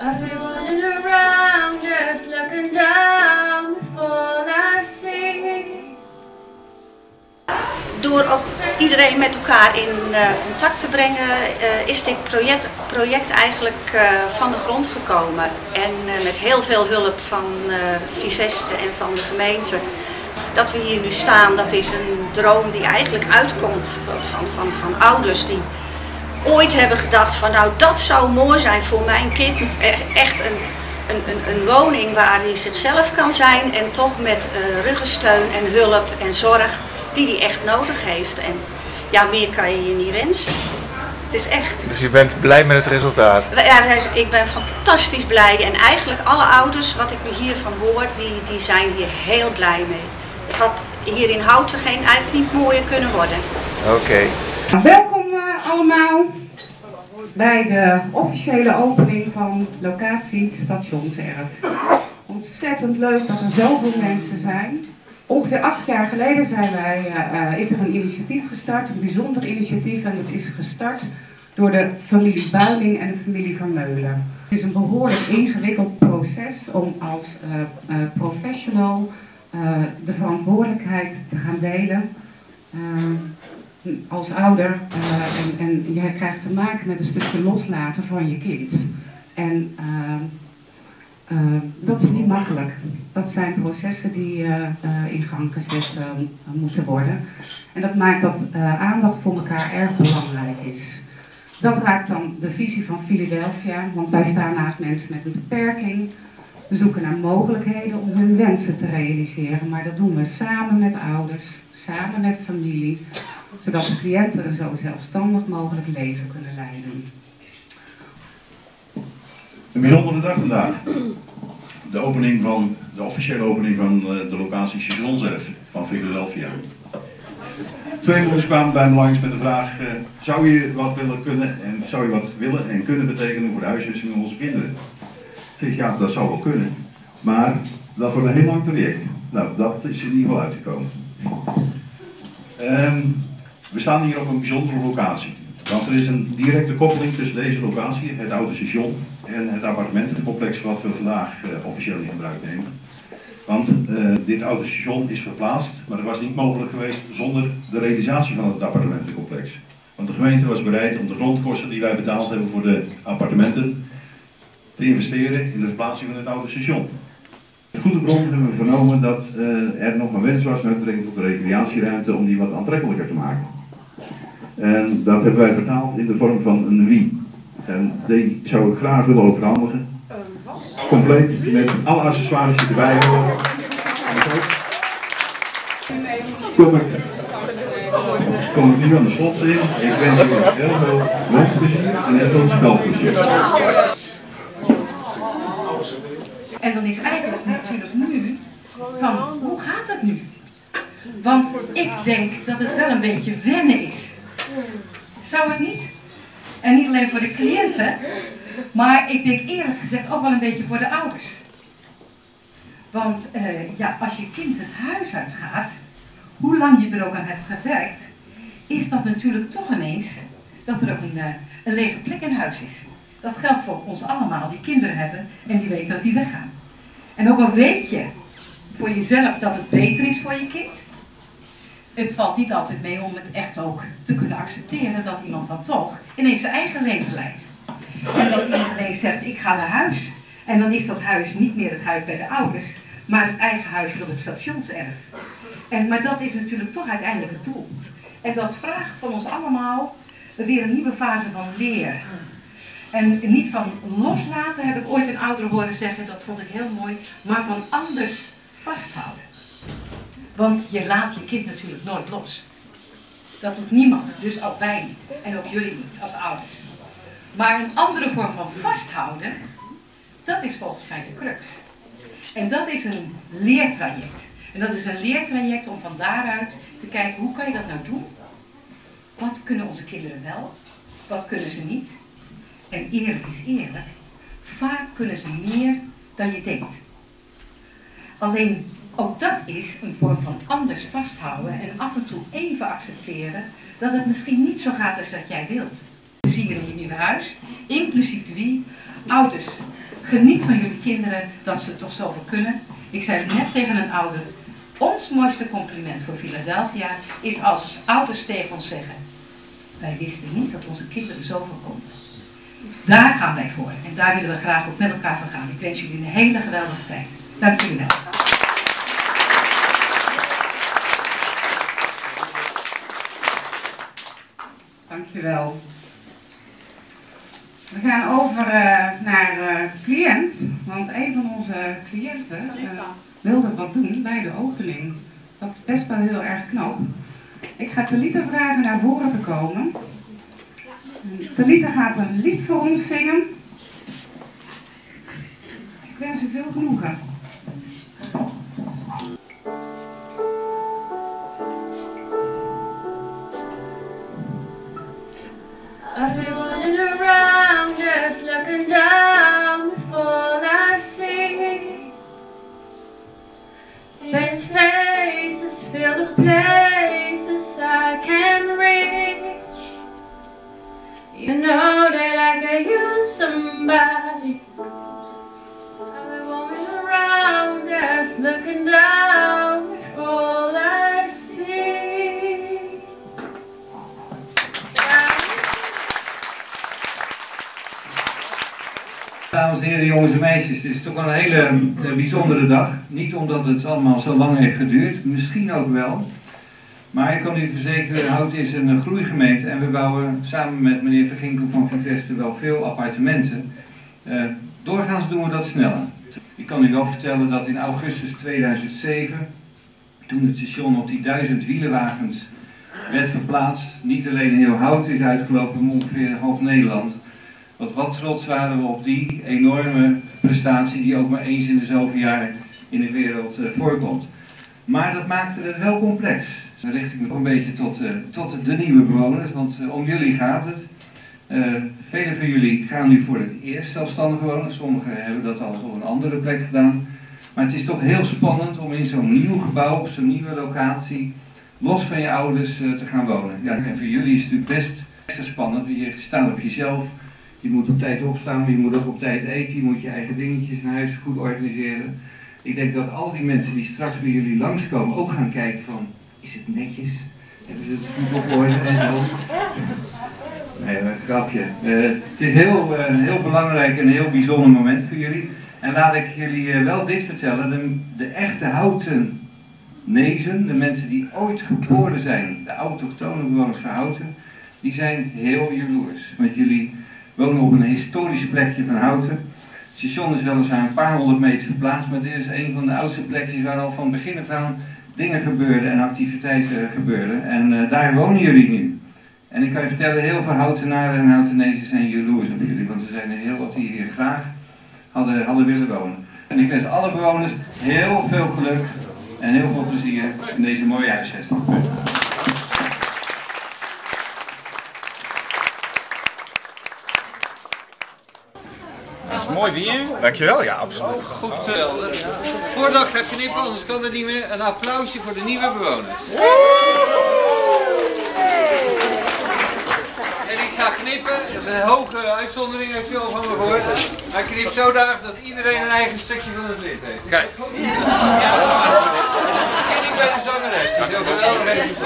Running around just looking down before I see. Door ook iedereen met elkaar in eh, contact te brengen, eh, is dit project, project eigenlijk eh, van de grond gekomen. En met heel veel hulp van Viveste en van de gemeente. Dat we hier nu staan, dat is een droom die eigenlijk uitkomt van, van, van ouders die ooit hebben gedacht van nou dat zou mooi zijn voor mijn kind. E- Echt een, een, een, een woning waar hij zichzelf kan zijn en toch met eh, ruggensteun en hulp en zorg die hij echt nodig heeft. En ja, meer kan je je niet wensen. Het is echt. Dus je bent blij met het resultaat? Ja, ik ben fantastisch blij en eigenlijk alle ouders, wat ik nu hiervan hoor, die, die zijn hier heel blij mee. Het had hier in Houten geen, eigenlijk niet mooier kunnen worden. Oké. Welkom eh, allemaal bij de officiële opening van locatie Stationserf. Ontzettend leuk dat er zoveel mensen zijn. Ongeveer acht jaar geleden zijn wij, eh, is er een initiatief gestart, een bijzonder initiatief. En dat is gestart door de familie Builing en de familie Vermeulen. Het is een behoorlijk ingewikkeld proces om als eh, eh, professional de verantwoordelijkheid te gaan delen. Als ouder eh, en, en jij krijgt te maken met een stukje loslaten van je kind. En eh, eh, dat is niet makkelijk. Dat zijn processen die in gang gezet moeten worden. En dat maakt dat aandacht voor elkaar erg belangrijk is. Dat raakt dan de visie van Philadelphia, want wij staan naast mensen met een beperking. We zoeken naar mogelijkheden om hun wensen te realiseren, maar dat doen we samen met ouders, samen met familie, zodat de cliënten een zo zelfstandig mogelijk leven kunnen leiden. Een bijzondere dag vandaag. De opening van, de officiële opening van eh, de locatie Stationserf van Philadelphia. Twee jongens kwamen bij me langs met de vraag, eh, zou je wat willen kunnen en zou je wat willen en kunnen betekenen voor de huisvesting van onze kinderen? Ja, dat zou wel kunnen, maar dat wordt een heel lang traject. Nou, dat is in ieder geval uitgekomen. Ehm, we staan hier op een bijzondere locatie. Want er is een directe koppeling tussen deze locatie, het oude station, en het appartementencomplex wat we vandaag eh, officieel in gebruik nemen. Want eh, dit oude station is verplaatst, maar dat was niet mogelijk geweest zonder de realisatie van het appartementencomplex. Want de gemeente was bereid om de grondkosten die wij betaald hebben voor de appartementen te investeren in de verplaatsing van het oude station. In goede bron hebben we vernomen dat eh, er nog een wens was met betrekking tot de recreatieruimte om die wat aantrekkelijker te maken. En dat hebben wij vertaald in de vorm van een wie. En die zou ik graag willen overhandigen. Compleet met alle accessoires die erbij horen. Kom ik, kom ik nu aan de slotzin. Ik wens u heel veel luchtplezier en heel veel spelplezier. En dan is eigenlijk natuurlijk nu van hoe gaat het nu? Want ik denk dat het wel een beetje wennen is. Zou het niet? En niet alleen voor de cliënten, maar ik denk eerlijk gezegd ook wel een beetje voor de ouders. Want eh, ja, als je kind het huis uitgaat, hoe lang je er ook aan hebt gewerkt, is dat natuurlijk toch ineens dat er ook een, eh, een lege plek in huis is. Dat geldt voor ons allemaal die kinderen hebben en die weten dat die weggaan. En ook al weet je voor jezelf dat het beter is voor je kind, het valt niet altijd mee om het echt ook te kunnen accepteren dat iemand dan toch ineens zijn eigen leven leidt. En dat iemand ineens zegt, ik ga naar huis. En dan is dat huis niet meer het huis bij de ouders, maar het eigen huis op het stationserf. En, maar dat is natuurlijk toch uiteindelijk het doel. En dat vraagt van ons allemaal weer een nieuwe fase van leer. En niet van loslaten heb ik ooit een ouder horen zeggen, dat vond ik heel mooi, maar van anders vasthouden. Want je laat je kind natuurlijk nooit los. Dat doet niemand, dus ook wij niet. En ook jullie niet als ouders. Maar een andere vorm van vasthouden, dat is volgens mij de crux. En dat is een leertraject. En dat is een leertraject om van daaruit te kijken, hoe kan je dat nou doen? Wat kunnen onze kinderen wel? Wat kunnen ze niet? En eerlijk is eerlijk, vaak kunnen ze meer dan je denkt. Alleen ook dat is een vorm van anders vasthouden en af en toe even accepteren dat het misschien niet zo gaat als dat jij wilt. We zien hier in je nieuwe huis, inclusief wie, ouders Geniet van jullie kinderen dat ze toch zoveel kunnen. Ik zei het net tegen een ouder. Ons mooiste compliment voor Philadelphia is als ouders tegen ons zeggen. Wij wisten niet dat onze kinderen zoveel konden. Daar gaan wij voor. En daar willen we graag ook met elkaar voor gaan. Ik wens jullie een hele geweldige tijd. Dank jullie wel. Dankjewel. We gaan over eh, naar uh, cliënt, want een van onze cliënten uh, wilde wat doen bij de opening. Dat is best wel heel erg knap. Ik ga Talita vragen naar voren te komen. Talita gaat een lied voor ons zingen. Ik wens u veel genoegen. Heren, jongens en meisjes, het is toch een hele eh, bijzondere dag. Niet omdat het allemaal zo lang heeft geduurd, misschien ook wel. Maar ik kan u verzekeren, Hout is een groeigemeente en we bouwen samen met meneer Verginkel van Viveste wel veel appartementen. Uh, doorgaans doen we dat sneller. Ik kan u wel vertellen dat in augustus 2007, toen het station op die duizend wielenwagens werd verplaatst, niet alleen heel Hout is uitgelopen, maar ongeveer half Nederland. Wat wat trots waren we op die enorme prestatie die ook maar eens in de zoveel jaar in de wereld uh, voorkomt. Maar dat maakte het wel complex. Dan richt ik me nog een beetje tot, uh, tot de nieuwe bewoners, want uh, om jullie gaat het. Velen van jullie gaan nu voor het eerst zelfstandig wonen, sommigen hebben dat al op een andere plek gedaan. Maar het is toch heel spannend om in zo'n nieuw gebouw, op zo'n nieuwe locatie, los van je ouders te gaan wonen. Ja, en voor jullie is het natuurlijk best extra spannend, want je staat op jezelf. Je moet op tijd opstaan, je moet ook op tijd eten. Je moet je eigen dingetjes in huis goed organiseren. Ik denk dat al die mensen die straks bij jullie langskomen ook gaan kijken van, is het netjes? Hebben ze het goed op orde en zo? Nee, een grapje. Uh, het is heel, een heel belangrijk en heel bijzonder moment voor jullie. En laat ik jullie uh, wel dit vertellen. De, echte houten nezen, de mensen die ooit geboren zijn, de autochtone bewoners van Houten, die zijn heel jaloers met jullie wonen op een historisch plekje van Houten. Het station is weliswaar een paar honderd meter verplaatst, maar dit is een van de oudste plekjes waar al van begin af aan dingen gebeurden en activiteiten gebeurden. En uh, daar wonen jullie nu. En ik kan je vertellen, heel veel Houtenaren en Houtenezen zijn jaloers op jullie, want er zijn er heel wat die hier graag hadden, hadden willen wonen. En ik wens alle bewoners heel veel geluk en heel veel plezier in deze mooie huisvesting. Mooi weer. Dankjewel, ja, absoluut. Goed. Uh, voordat ik ga knippen, anders kan het niet meer. Een applausje voor de nieuwe bewoners. En ik ga knippen. Dat is een hoge uitzondering, heeft u al van me gehoord. Maar ik knip zodanig dat iedereen een eigen stukje van het lied heeft. Kijk. Ja, dat is begin ik bij de zangeres. Is ook wel even.